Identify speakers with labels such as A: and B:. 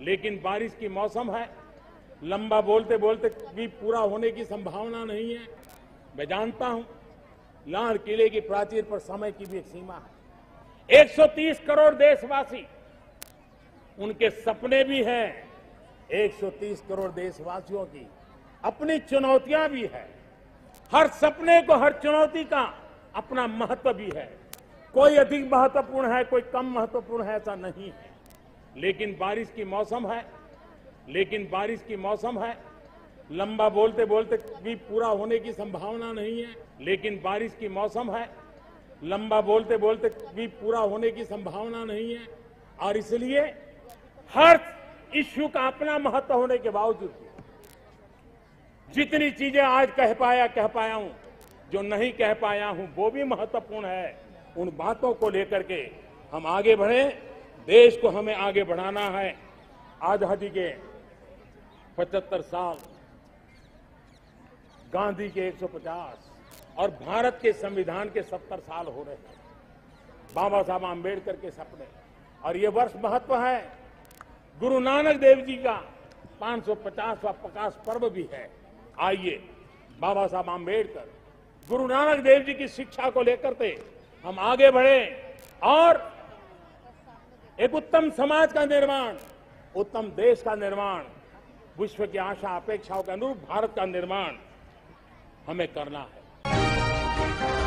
A: लेकिन बारिश की मौसम है। लंबा बोलते बोलते भी पूरा होने की संभावना नहीं है। मैं जानता हूँ लाल किले की प्राचीर पर समय की भी एक सीमा है। 130 करोड़ देशवासी, उनके सपने भी हैं। 130 करोड़ देशवासियों की अपनी चुनौतियाँ भी है। हर सपने को, हर चुनौती का अपना महत्व भी है। कोई अधिक महत्वपूर्ण है, कोई कम महत्वपूर्ण है, ऐसा नहीं है। लेकिन बारिश की मौसम है, लेकिन बारिश की मौसम है। लंबा बोलते बोलते भी पूरा होने की संभावना नहीं है, लेकिन बारिश की मौसम है। लंबा बोलते बोलते भी पूरा होने की संभावना नहीं है। और इसलिए हर इश्यू का अपना महत्व होने के बावजूद जितनी चीज़ें आज कह पाया कह पाया हूँ, जो नहीं कह पाया हूँ, वो भी महत्वपूर्ण है। उन बातों को लेकर के हम आगे बढ़े। देश को हमें आगे बढ़ाना है। आज़ादी के 75 साल, गांधी के 150 और भारत के संविधान के 70 साल हो रहे हैं। बाबा साहब आम्बेडकर के सपने। और ये वर्ष महत्व है। गुरु नानक देव जी का 550वां प्रकाश पर्व भी है। आइए, बाबा साहब आम्बेडकर गुरु नानक देव जी की शिक्षा को लेकर के हम आगे बढ़े और एक उत्तम समाज का निर्माण, उत्तम देश का निर्माण, विश्व की आशा अपेक्षाओं के अनुरूप भारत का निर्माण हमें करना है।